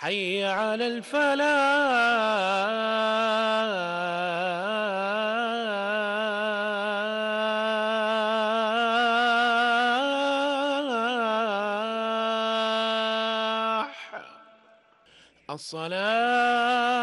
حي على الفلاح. الصلاة